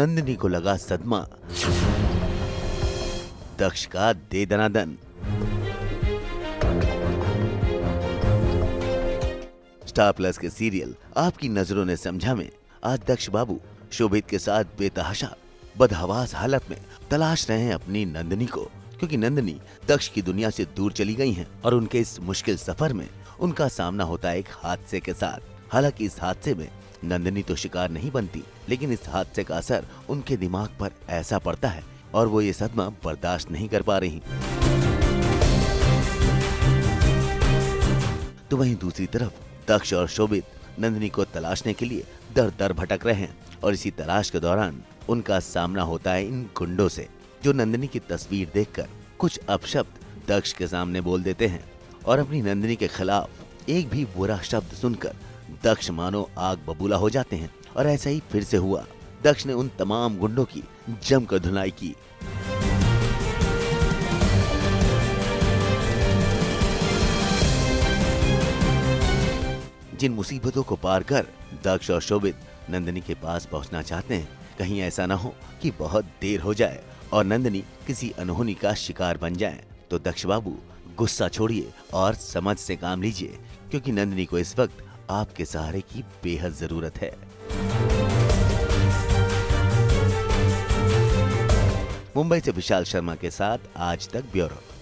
नंदिनी को लगा सदमा। दक्ष का दे दनादन स्टार प्लस के सीरियल, आपकी नज़रों ने समझा में। आज दक्ष बाबू, शोभित के साथ बेतहाशा, बदहवास हालत में तलाश रहे हैं अपनी नंदिनी को, क्योंकि नंदिनी दक्ष की दुनिया से दूर चली गई हैं और उनके इस मुश्किल सफ़र में उनका सामना होता है एक हादसे के साथ। हालाँकि इस हादसे में नंदिनी तो शिकार नहीं बनती, लेकिन इस हादसे का असर उनके दिमाग पर ऐसा पड़ता है और वो ये सदमा बर्दाश्त नहीं कर पा रही। तो वहीं दूसरी तरफ़, दक्ष और शोभित नंदिनी को तलाशने के लिए दर दर भटक रहे हैं और इसी तलाश के दौरान उनका सामना होता है इन गुंडों से, जो नंदिनी की तस्वीर देखकर कुछ अपशब्द दक्ष के सामने बोल देते हैं और अपनी नंदिनी के खिलाफ एक भी बुरा शब्द सुनकर दक्ष मानो आग बबूला हो जाते हैं, और ऐसा ही फिर से हुआ। दक्ष ने उन तमाम गुंडों की जमकर धुनाई की। जिन मुसीबतों को पार कर दक्ष और शोभित नंदिनी के पास पहुँचना चाहते हैं, कहीं ऐसा ना हो कि बहुत देर हो जाए और नंदिनी किसी अनहोनी का शिकार बन जाए तो दक्ष बाबू, गुस्सा छोड़िए और समझ से काम लीजिए, क्योंकि नंदिनी को इस वक्त आपके सहारे की बेहद ज़रूरत है। मुंबई से विशाल शर्मा के साथ आज तक ब्यूरो।